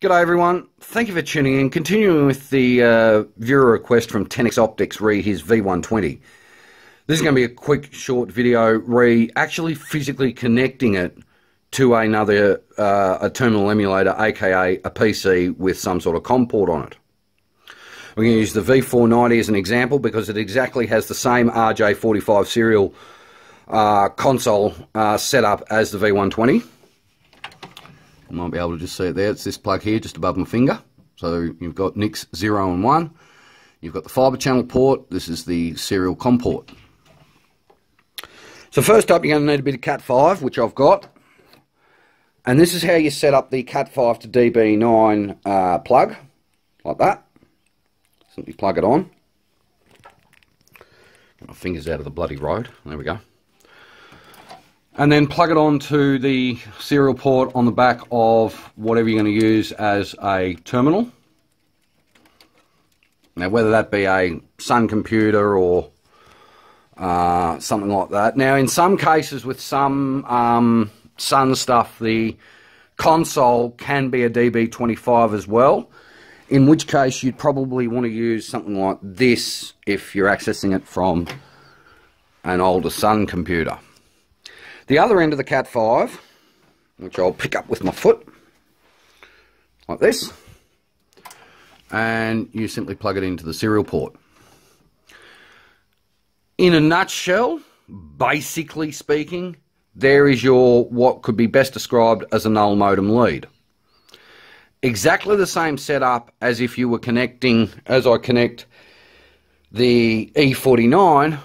G'day everyone, thank you for tuning in. Continuing with the uh, viewer request from Tenix Optics re his V120. This is going to be a quick short video re actually physically connecting it to another uh, a terminal emulator aka a PC with some sort of COM port on it. We're going to use the V490 as an example because it exactly has the same RJ45 serial uh, console uh, setup as the V120. You might be able to just see it there. It's this plug here just above my finger. So you've got NICs 0 and 1. You've got the fibre channel port. This is the serial COM port. So first up, you're going to need a bit of Cat5, which I've got. And this is how you set up the Cat5 to DB9 uh, plug, like that. Simply plug it on. Get my fingers out of the bloody road. There we go and then plug it onto the serial port on the back of whatever you're going to use as a terminal. Now, whether that be a Sun computer or uh, something like that. Now, in some cases, with some um, Sun stuff, the console can be a DB25 as well, in which case you'd probably want to use something like this if you're accessing it from an older Sun computer. The other end of the Cat 5, which I'll pick up with my foot, like this, and you simply plug it into the serial port. In a nutshell, basically speaking, there is your what could be best described as a null modem lead. Exactly the same setup as if you were connecting, as I connect the E49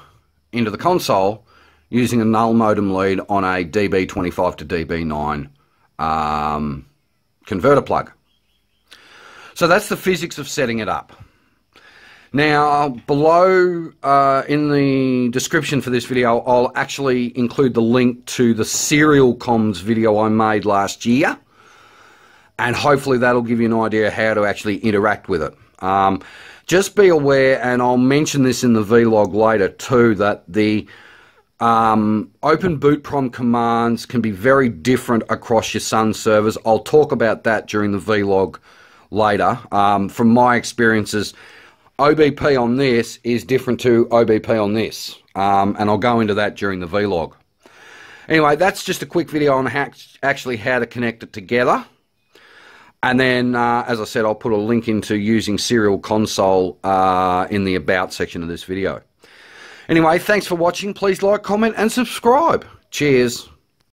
into the console, using a null modem lead on a DB25 to DB9 um, converter plug. So that's the physics of setting it up. Now, below uh, in the description for this video, I'll actually include the link to the serial comms video I made last year. And hopefully that'll give you an idea how to actually interact with it. Um, just be aware, and I'll mention this in the vlog later too, that the um, open boot prom commands can be very different across your Sun servers. I'll talk about that during the vlog later. Um, from my experiences, OBP on this is different to OBP on this, um, and I'll go into that during the vlog. Anyway, that's just a quick video on how, actually how to connect it together. And then, uh, as I said, I'll put a link into using Serial Console uh, in the About section of this video. Anyway, thanks for watching. Please like, comment, and subscribe. Cheers.